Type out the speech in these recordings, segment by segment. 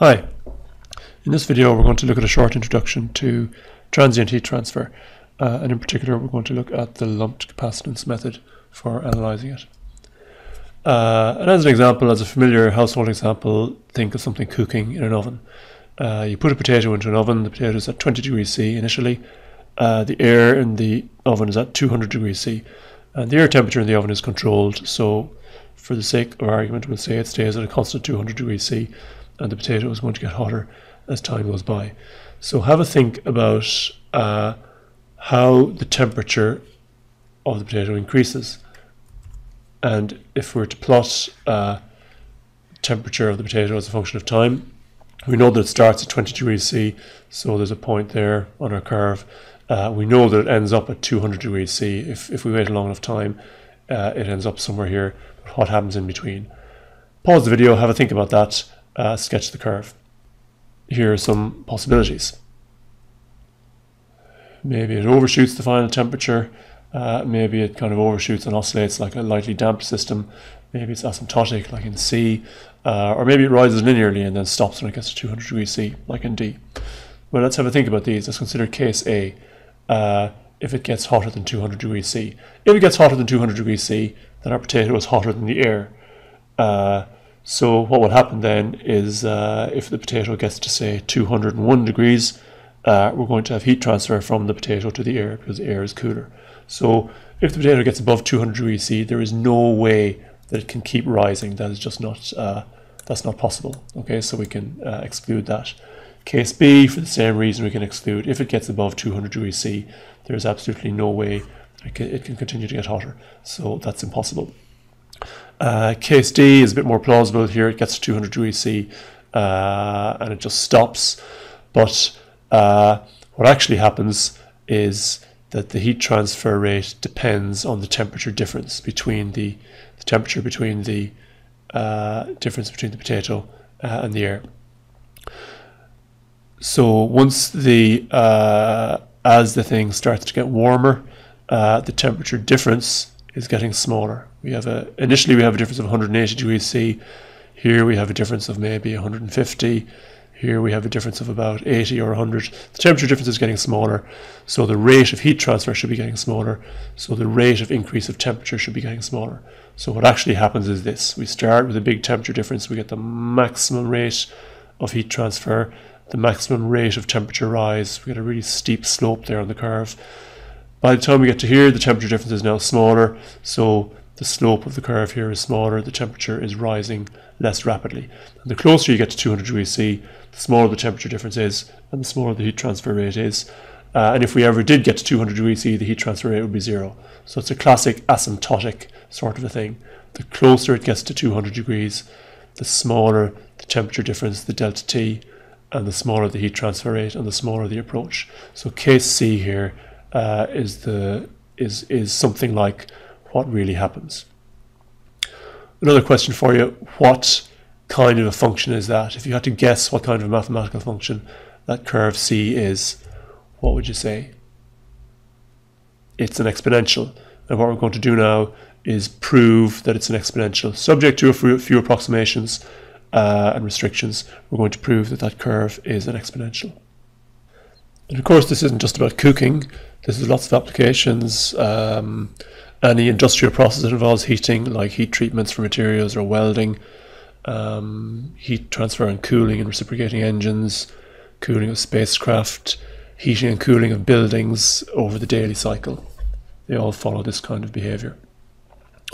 Hi, in this video we're going to look at a short introduction to transient heat transfer uh, and in particular we're going to look at the lumped capacitance method for analysing it. Uh, and as an example, as a familiar household example, think of something cooking in an oven. Uh, you put a potato into an oven, the potato is at 20 degrees C initially, uh, the air in the oven is at 200 degrees C and the air temperature in the oven is controlled so for the sake of argument we'll say it stays at a constant 200 degrees C and the potato is going to get hotter as time goes by. So have a think about uh, how the temperature of the potato increases. And if we're to plot uh, temperature of the potato as a function of time, we know that it starts at 20 degrees C, so there's a point there on our curve. Uh, we know that it ends up at 200 degrees C. If, if we wait a long enough time, uh, it ends up somewhere here. What happens in between? Pause the video, have a think about that, uh, sketch the curve. Here are some possibilities. Maybe it overshoots the final temperature. Uh, maybe it kind of overshoots and oscillates like a lightly damped system. Maybe it's asymptotic, like in C. Uh, or maybe it rises linearly and then stops when it gets to 200 degrees C, like in D. Well, let's have a think about these. Let's consider case A. Uh, if it gets hotter than 200 degrees C. If it gets hotter than 200 degrees C, then our potato is hotter than the air. So what will happen then is uh, if the potato gets to say 201 degrees, uh, we're going to have heat transfer from the potato to the air because the air is cooler. So if the potato gets above 200 degrees C, there is no way that it can keep rising. That is just not uh, that's not possible. Okay, so we can uh, exclude that. Case B, for the same reason, we can exclude if it gets above 200 degrees C, there is absolutely no way it can, it can continue to get hotter. So that's impossible. Uh, case D is a bit more plausible here. It gets to 200 degrees C uh, and it just stops. But uh, what actually happens is that the heat transfer rate depends on the temperature difference between the, the temperature between the uh, difference between the potato uh, and the air. So once the uh, as the thing starts to get warmer, the temperature difference is getting smaller. We have a initially we have a difference of 180 degrees C. Here we have a difference of maybe 150. Here we have a difference of about 80 or 100. The temperature difference is getting smaller, so the rate of heat transfer should be getting smaller. So the rate of increase of temperature should be getting smaller. So what actually happens is this: we start with a big temperature difference. We get the maximum rate of heat transfer, the maximum rate of temperature rise. We get a really steep slope there on the curve. By the time we get to here, the temperature difference is now smaller, so the slope of the curve here is smaller, the temperature is rising less rapidly. And the closer you get to 200 degrees C, the smaller the temperature difference is, and the smaller the heat transfer rate is. Uh, and if we ever did get to 200 degrees C, the heat transfer rate would be zero. So it's a classic asymptotic sort of a thing. The closer it gets to 200 degrees, the smaller the temperature difference, the delta T, and the smaller the heat transfer rate, and the smaller the approach. So case C here uh, is the is is something like what really happens. Another question for you: What kind of a function is that? If you had to guess what kind of a mathematical function that curve C is, what would you say? It's an exponential, and what we're going to do now is prove that it's an exponential, subject to a few approximations uh, and restrictions. We're going to prove that that curve is an exponential. And of course, this isn't just about cooking. This is lots of applications. Um, any industrial process that involves heating, like heat treatments for materials or welding, um, heat transfer and cooling and reciprocating engines, cooling of spacecraft, heating and cooling of buildings over the daily cycle. They all follow this kind of behavior.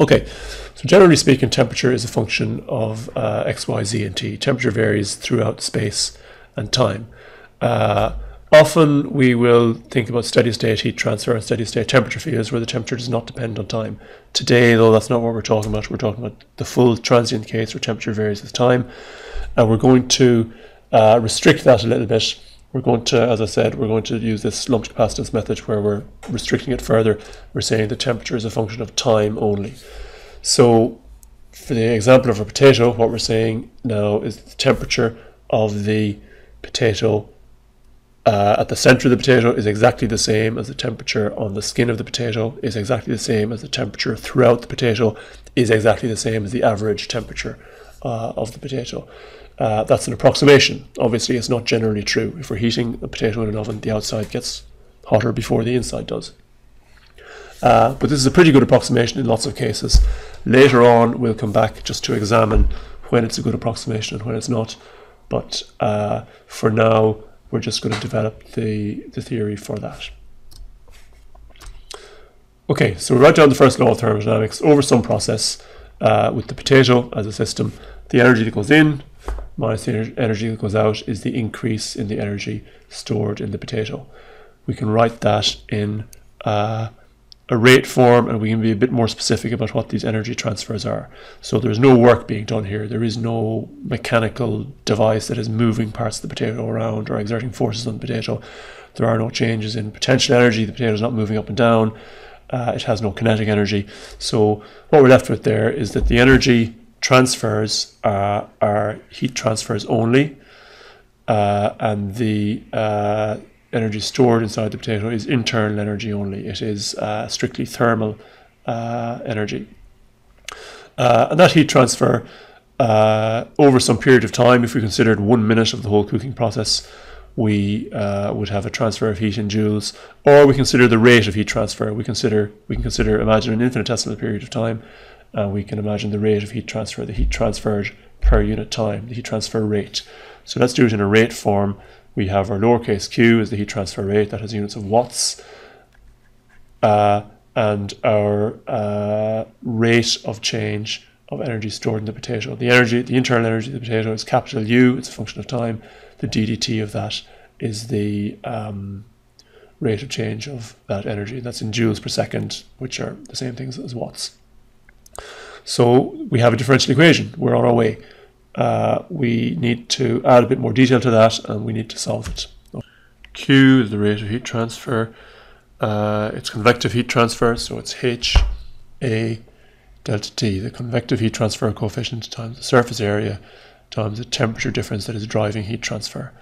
Okay, so generally speaking, temperature is a function of uh, x, y, z, and t. Temperature varies throughout space and time. Uh, Often we will think about steady state heat transfer and steady state temperature fields where the temperature does not depend on time. Today, though, that's not what we're talking about. We're talking about the full transient case where temperature varies with time. And we're going to uh, restrict that a little bit. We're going to, as I said, we're going to use this lumped capacitance method where we're restricting it further. We're saying the temperature is a function of time only. So for the example of a potato, what we're saying now is the temperature of the potato uh, at the center of the potato is exactly the same as the temperature on the skin of the potato is exactly the same as the temperature throughout the potato is exactly the same as the average temperature uh, of the potato. Uh, that's an approximation. Obviously, it's not generally true. If we're heating a potato in an oven, the outside gets hotter before the inside does. Uh, but this is a pretty good approximation in lots of cases. Later on, we'll come back just to examine when it's a good approximation and when it's not. But uh, for now, we're just going to develop the, the theory for that. Okay, so we write down the first law of thermodynamics over some process uh, with the potato as a system. The energy that goes in minus the energy that goes out is the increase in the energy stored in the potato. We can write that in uh, a rate form and we can be a bit more specific about what these energy transfers are. So there's no work being done here. There is no mechanical device that is moving parts of the potato around or exerting forces on the potato. There are no changes in potential energy. The potato is not moving up and down. Uh, it has no kinetic energy. So what we're left with there is that the energy transfers uh, are heat transfers only, uh, and the uh, energy stored inside the potato is internal energy only. It is uh, strictly thermal uh, energy. and that heat transfer over some period of time, if we considered one minute of the whole cooking process, we uh, would have a transfer of heat in joules, or we consider the rate of heat transfer. We consider we can consider imagine an infinitesimal period of time, and we can imagine the rate of heat transfer, the heat transferred per unit time, the heat transfer rate. So let's do it in a rate form. We have our lowercase q is the heat transfer rate that has units of watts, uh, and our uh, rate of change of energy stored in the potato. The energy, the internal energy of the potato is capital U. It's a function of time the ddt of that is the um, rate of change of that energy. That's in joules per second, which are the same things as watts. So we have a differential equation. We're on our way. Uh, we need to add a bit more detail to that and we need to solve it. Q is the rate of heat transfer. Uh, it's convective heat transfer, so it's H A delta T, the convective heat transfer coefficient times the surface area times the temperature difference that is driving heat transfer,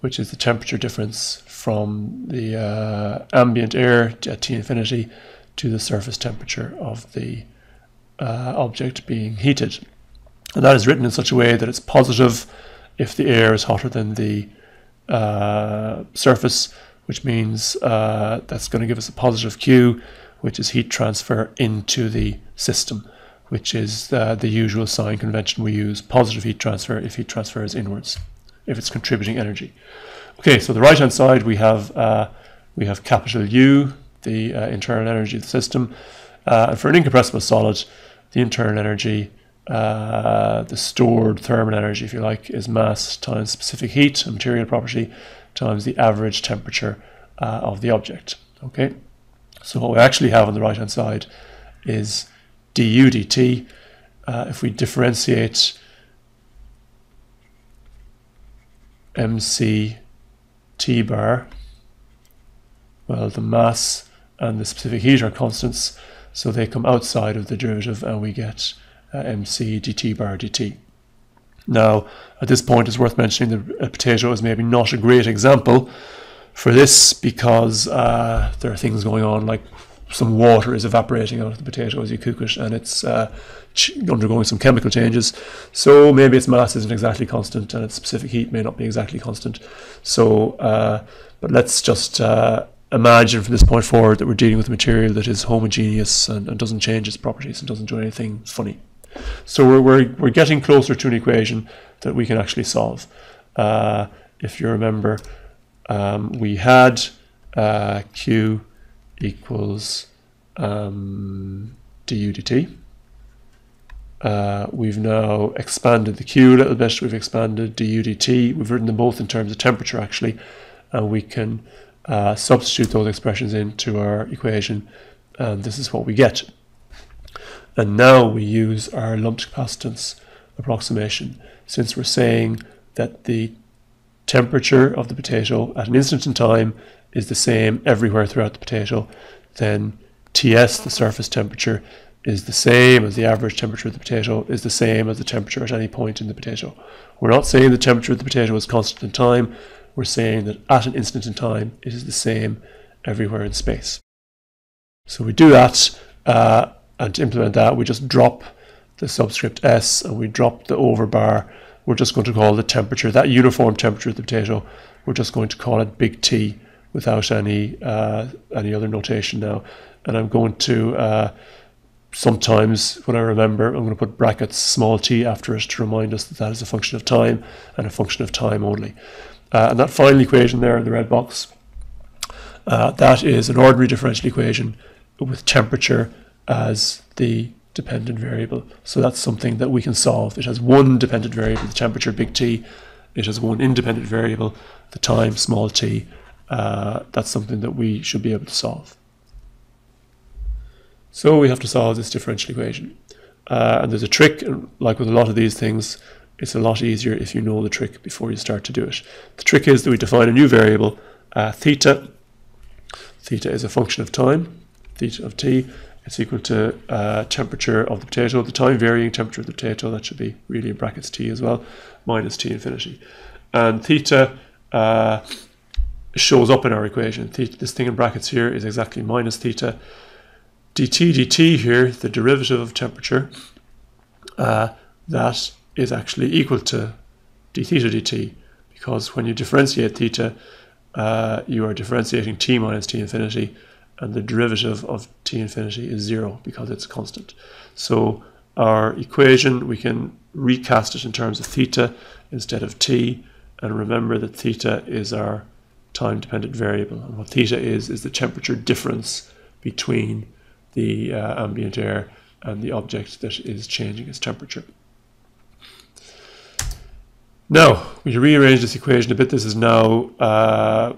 which is the temperature difference from the uh, ambient air at T infinity to the surface temperature of the uh, object being heated. And that is written in such a way that it's positive if the air is hotter than the uh, surface, which means uh, that's going to give us a positive Q, which is heat transfer into the system which is uh, the usual sign convention we use, positive heat transfer if heat transfer is inwards, if it's contributing energy. Okay, so the right-hand side we have uh, we have capital U, the uh, internal energy of the system. Uh, and for an incompressible solid, the internal energy, uh, the stored thermal energy, if you like, is mass times specific heat, a material property, times the average temperature uh, of the object. Okay, so what we actually have on the right-hand side is du dt, uh, if we differentiate mc t bar, well, the mass and the specific heat are constants, so they come outside of the derivative and we get uh, mc dt bar dt. Now, at this point, it's worth mentioning that a potato is maybe not a great example for this because uh, there are things going on like some water is evaporating out of the potato as you cook it, and it's uh, undergoing some chemical changes. So maybe its mass isn't exactly constant, and its specific heat may not be exactly constant. So, uh, but let's just uh, imagine from this point forward that we're dealing with a material that is homogeneous and, and doesn't change its properties and doesn't do anything funny. So we're, we're, we're getting closer to an equation that we can actually solve. Uh, if you remember, um, we had uh, Q equals um, du dt. Uh, we've now expanded the Q a little bit, we've expanded du dt, we've written them both in terms of temperature actually, and we can uh, substitute those expressions into our equation, and this is what we get. And now we use our lumped capacitance approximation, since we're saying that the temperature of the potato at an instant in time is the same everywhere throughout the potato, then Ts, the surface temperature, is the same as the average temperature of the potato, is the same as the temperature at any point in the potato. We're not saying the temperature of the potato is constant in time, we're saying that at an instant in time it is the same everywhere in space. So we do that, uh, and to implement that, we just drop the subscript s and we drop the over bar, we're just going to call the temperature, that uniform temperature of the potato, we're just going to call it big T without any uh, any other notation now. And I'm going to uh, sometimes when I remember, I'm going to put brackets small t after it to remind us that that is a function of time and a function of time only. Uh, and that final equation there in the red box, uh, that is an ordinary differential equation with temperature as the dependent variable. So that's something that we can solve. It has one dependent variable, the temperature, big T. It has one independent variable, the time, small t. Uh, that's something that we should be able to solve. So we have to solve this differential equation. Uh, and there's a trick, like with a lot of these things, it's a lot easier if you know the trick before you start to do it. The trick is that we define a new variable, uh, theta. Theta is a function of time, theta of t. It's equal to uh, temperature of the potato, the time varying temperature of the potato, that should be really in brackets t as well, minus t infinity. And theta uh, shows up in our equation. Theta, this thing in brackets here is exactly minus theta dt dt here, the derivative of temperature, uh, that is actually equal to d theta dt because when you differentiate theta, uh, you are differentiating t minus t infinity and the derivative of t infinity is zero because it's constant. So our equation, we can recast it in terms of theta instead of t and remember that theta is our time dependent variable and what theta is is the temperature difference between the uh, ambient air and the object that is changing its temperature. Now, we rearrange this equation a bit. This is now uh,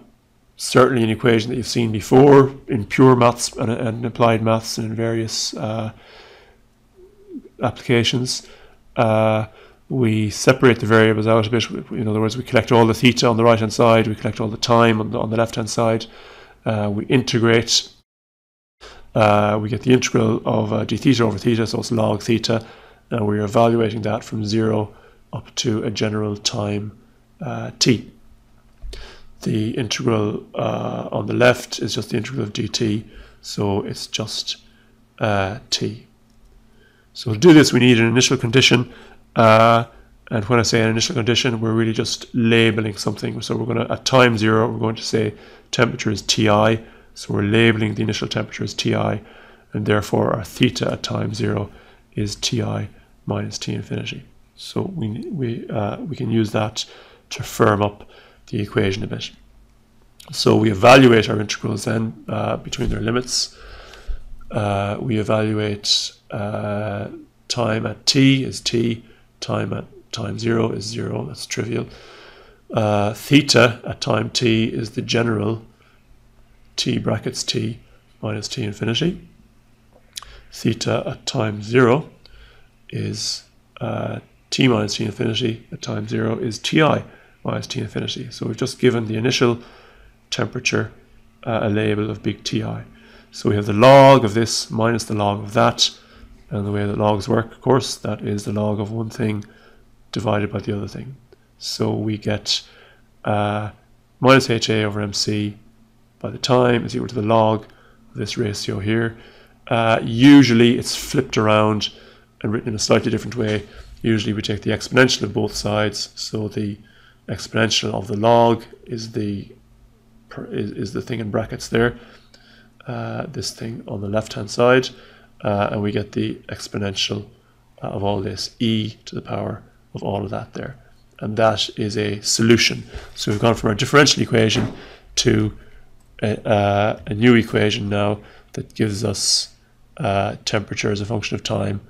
certainly an equation that you've seen before in pure maths and, and applied maths and in various uh, applications. Uh, we separate the variables out a bit. In other words, we collect all the theta on the right hand side, we collect all the time on the, on the left hand side. Uh, we integrate uh, we get the integral of uh, d theta over theta, so it's log theta, and we're evaluating that from 0 up to a general time uh, t. The integral uh, on the left is just the integral of dt, so it's just uh, t. So to do this, we need an initial condition, uh, and when I say an initial condition, we're really just labeling something. So we're going to, at time 0, we're going to say temperature is ti, so we're labeling the initial temperature as Ti, and therefore our theta at time zero is Ti minus T infinity. So we, we, uh, we can use that to firm up the equation a bit. So we evaluate our integrals then uh, between their limits. Uh, we evaluate uh, time at t is t, time at time zero is zero, that's trivial. Uh, theta at time t is the general t brackets t minus t infinity. Theta at time 0 is uh, t minus t infinity at time 0 is ti minus t infinity. So we've just given the initial temperature uh, a label of big Ti. So we have the log of this minus the log of that. And the way that logs work, of course, that is the log of one thing divided by the other thing. So we get uh, minus HA over MC by the time is equal to the log of this ratio here. Uh, usually it's flipped around and written in a slightly different way. Usually we take the exponential of both sides. So the exponential of the log is the is, is the thing in brackets there. Uh, this thing on the left hand side. Uh, and we get the exponential uh, of all this e to the power of all of that there. And that is a solution. So we've gone from our differential equation to a, uh, a new equation now that gives us uh, temperature as a function of time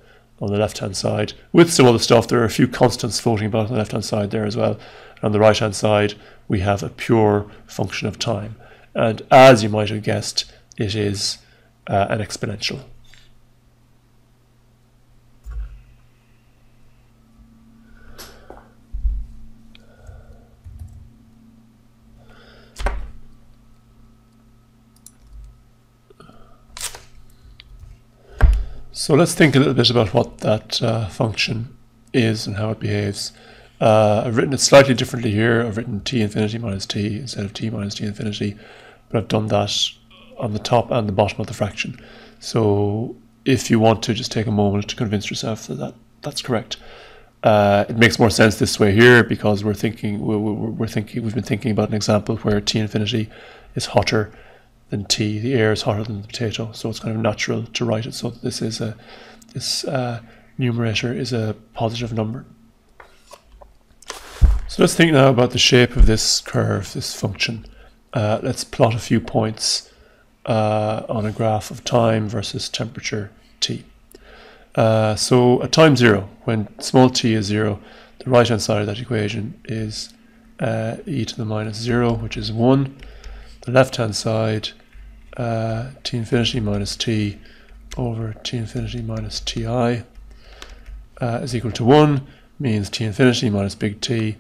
on the left hand side. With some other stuff, there are a few constants floating about on the left hand side there as well. On the right hand side, we have a pure function of time. And as you might have guessed, it is uh, an exponential. So let's think a little bit about what that uh, function is and how it behaves. Uh, I've written it slightly differently here. I've written t infinity minus t instead of t minus t infinity, but I've done that on the top and the bottom of the fraction. So if you want to, just take a moment to convince yourself that, that that's correct. Uh, it makes more sense this way here because we're thinking we're, we're, thinking we've been thinking about an example where T infinity is hotter than T. The air is hotter than the potato, so it's kind of natural to write it so that this is a this uh, numerator is a positive number. So let's think now about the shape of this curve, this function. Uh, let's plot a few points uh, on a graph of time versus temperature T. Uh, so at time zero, when small t is zero, the right hand side of that equation is uh, e to the minus zero, which is one. The left hand side, uh, t infinity minus t over t infinity minus ti uh, is equal to one, means t infinity minus big T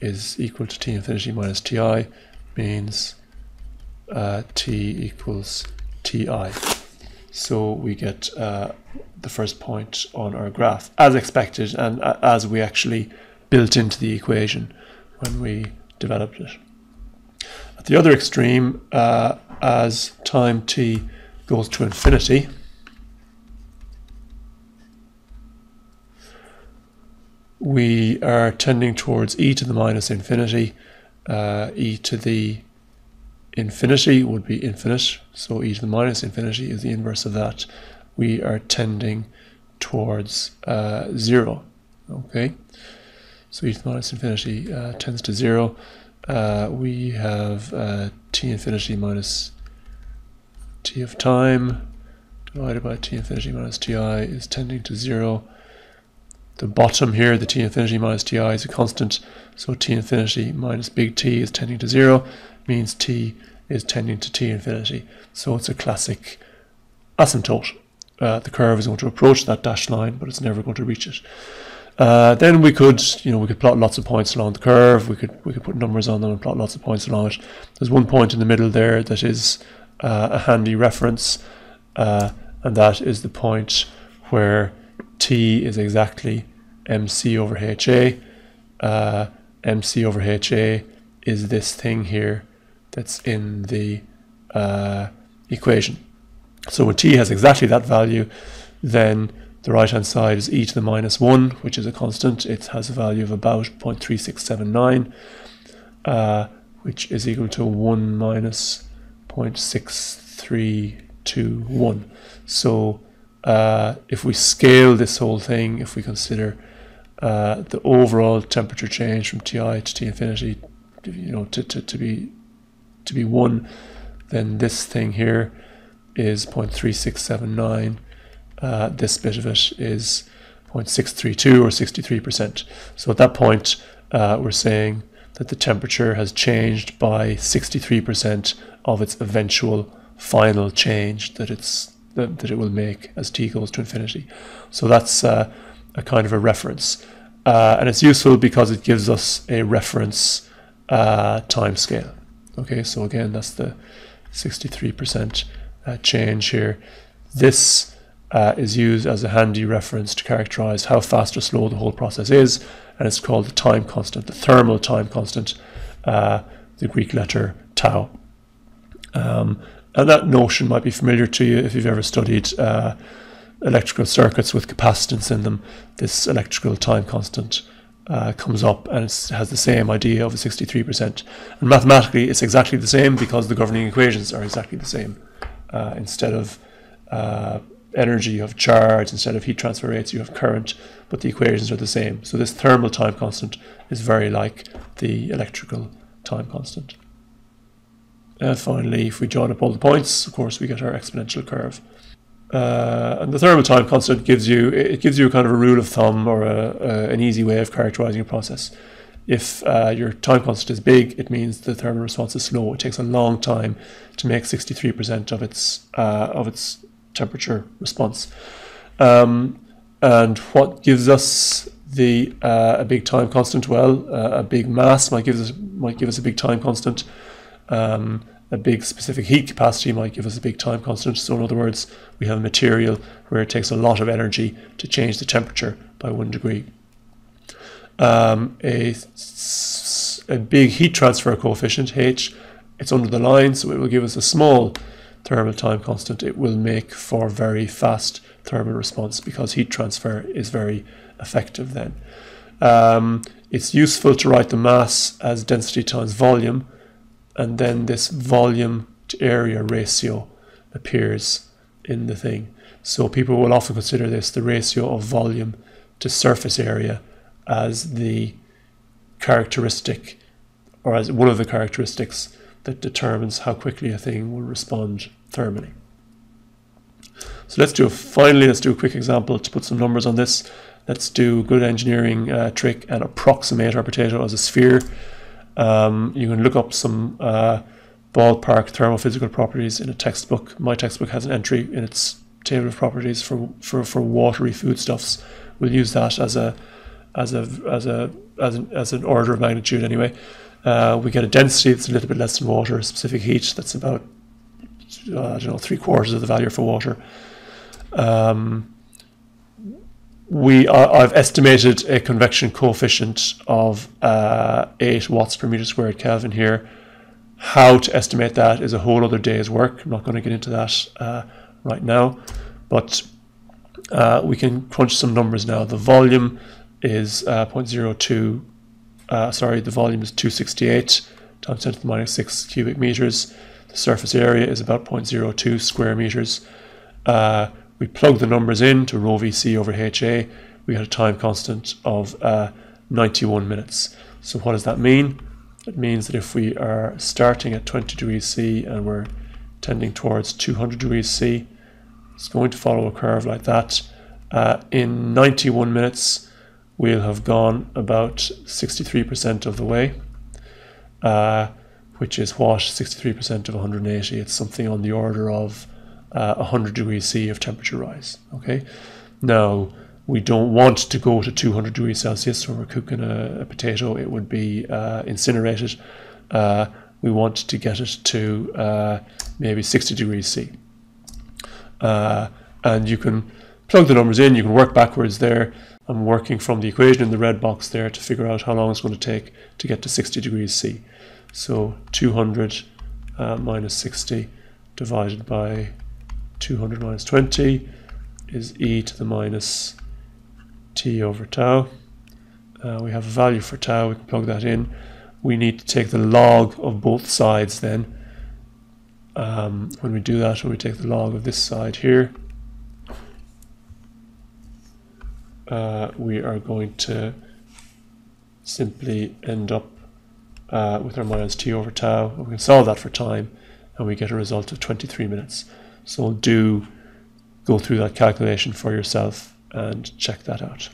is equal to t infinity minus ti, means uh, t equals ti. So we get uh, the first point on our graph, as expected and as we actually built into the equation when we developed it. At the other extreme, uh, as time t goes to infinity, we are tending towards e to the minus infinity, uh, e to the infinity would be infinite, so e to the minus infinity is the inverse of that. We are tending towards uh, zero. Okay, so e to the minus infinity uh, tends to zero. Uh, we have uh, t infinity minus t of time divided by t infinity minus ti is tending to zero. The bottom here, the t infinity minus ti is a constant, so t infinity minus big T is tending to zero means t is tending to t infinity. So it's a classic asymptote. Uh, the curve is going to approach that dashed line, but it's never going to reach it. Uh, then we could, you know, we could plot lots of points along the curve. We could we could put numbers on them and plot lots of points along it. There's one point in the middle there that is uh, a handy reference, uh, and that is the point where t is exactly mc over ha. Uh, mc over ha is this thing here that's in the uh, equation. So when t has exactly that value, then the right hand side is e to the minus 1, which is a constant. It has a value of about 0.3679, uh, which is equal to 1 minus 0.6321. So uh, if we scale this whole thing, if we consider uh, the overall temperature change from Ti to T infinity, you know, to, to, to be to be 1, then this thing here is 0.3679. Uh, this bit of it is 0.632 or 63%. So at that point, uh, we're saying that the temperature has changed by 63% of its eventual final change that it's that, that it will make as t goes to infinity. So that's uh, a kind of a reference. Uh, and it's useful because it gives us a reference uh, time scale. Okay, so again, that's the 63% uh, change here. This uh, is used as a handy reference to characterize how fast or slow the whole process is, and it's called the time constant, the thermal time constant, uh, the Greek letter tau. Um, and that notion might be familiar to you if you've ever studied uh, electrical circuits with capacitance in them. This electrical time constant uh, comes up and it has the same idea of a 63%. And mathematically, it's exactly the same because the governing equations are exactly the same. Uh, instead of uh, energy, you have charge. Instead of heat transfer rates, you have current, but the equations are the same. So this thermal time constant is very like the electrical time constant. And finally, if we join up all the points, of course, we get our exponential curve. Uh, and the thermal time constant gives you it gives you a kind of a rule of thumb or a, a, an easy way of characterizing a process. If uh, your time constant is big, it means the thermal response is slow. It takes a long time to make 63% of its uh, of its temperature response. Um, and what gives us the uh, a big time constant? Well, uh, a big mass might give us might give us a big time constant. Um, a big specific heat capacity might give us a big time constant. So in other words, we have a material where it takes a lot of energy to change the temperature by one degree. Um, a, a big heat transfer coefficient, H, it's under the line, so it will give us a small thermal time constant. It will make for very fast thermal response because heat transfer is very effective then. Um, it's useful to write the mass as density times volume, and then this volume to area ratio appears in the thing. So people will often consider this the ratio of volume to surface area as the characteristic or as one of the characteristics that determines how quickly a thing will respond thermally. So let's do a, finally, let's do a quick example to put some numbers on this. Let's do a good engineering uh, trick and approximate our potato as a sphere. Um, you can look up some uh, ballpark thermophysical properties in a textbook. My textbook has an entry in its table of properties for, for, for watery foodstuffs. We'll use that as a as a as a as an, as an order of magnitude anyway. Uh, we get a density that's a little bit less than water, specific heat that's about uh, I don't know three quarters of the value for water. Um, we are, I've estimated a convection coefficient of uh, 8 watts per meter squared Kelvin here. How to estimate that is a whole other day's work. I'm not going to get into that uh, right now, but uh, we can crunch some numbers now. The volume is uh, 0.02, uh, sorry, the volume is 268 times 10 to the minus 6 cubic meters. The surface area is about 0.02 square meters. We plug the numbers in to rho VC over HA. We get a time constant of uh, 91 minutes. So what does that mean? It means that if we are starting at 20 degrees C and we're tending towards 200 degrees C, it's going to follow a curve like that. Uh, in 91 minutes, we'll have gone about 63% of the way, uh, which is what 63% of 180. It's something on the order of uh, 100 degrees C of temperature rise. Okay, now we don't want to go to 200 degrees Celsius when we're cooking a, a potato. It would be uh, incinerated. Uh, we want to get it to uh, maybe 60 degrees C. Uh, and you can plug the numbers in, you can work backwards there. I'm working from the equation in the red box there to figure out how long it's going to take to get to 60 degrees C. So 200 uh, minus 60 divided by 200 minus 20 is e to the minus t over tau. Uh, we have a value for tau, we can plug that in. We need to take the log of both sides then. Um, when we do that, when we take the log of this side here, uh, we are going to simply end up uh, with our minus t over tau. We can solve that for time and we get a result of 23 minutes. So do go through that calculation for yourself and check that out.